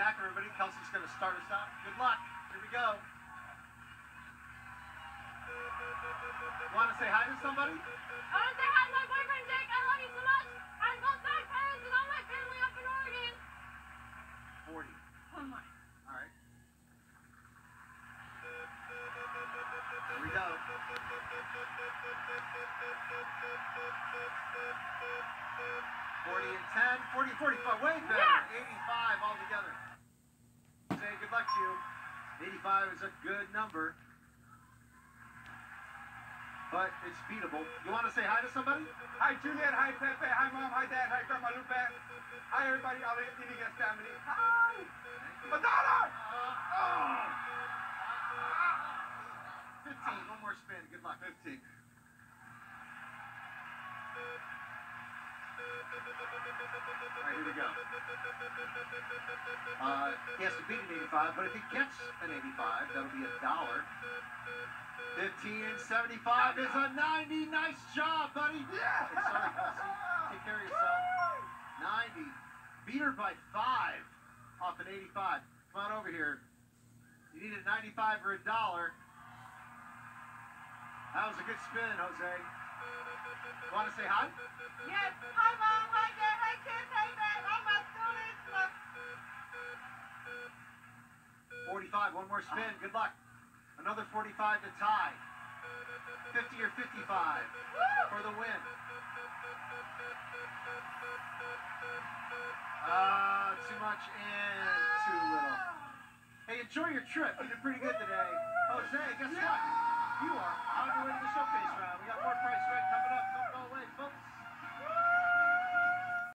back, everybody. Kelsey's going to start us out. Good luck. Here we go. Want to say hi to somebody? I want to say hi to my boyfriend Jake. I love you so much. And both my parents and all my family up in Oregon. 40. One more. All right. Here we go. 40 and 10, 40 45, way better. Yes! 85 altogether. Say good luck to you. 85 is a good number. But it's beatable. You want to say hi to somebody? Hi Juliet, hi Pepe, hi Mom, hi Dad, hi Grandma Lupe. Hi everybody, all the Indigenous family. Hi! Madonna! Oh! 15, one more spin. Good luck. 15. All right, here we go. Uh, he has to beat an 85, but if he gets an 85, that'll be a dollar. 15 and 75 is a 90. Nice job, buddy. Yeah! Sorry, Take care of yourself. 90. Beat her by five off an 85. Come on over here. You need a 95 or a dollar. That was a good spin, Jose. Want to say hi? Yes. Hi, Mom. Hi, Dad. 45, one more spin. Good luck. Another 45 to tie. 50 or 55 for the win. Ah, too much and too little. Hey, enjoy your trip. You did pretty good today. Jose, guess what?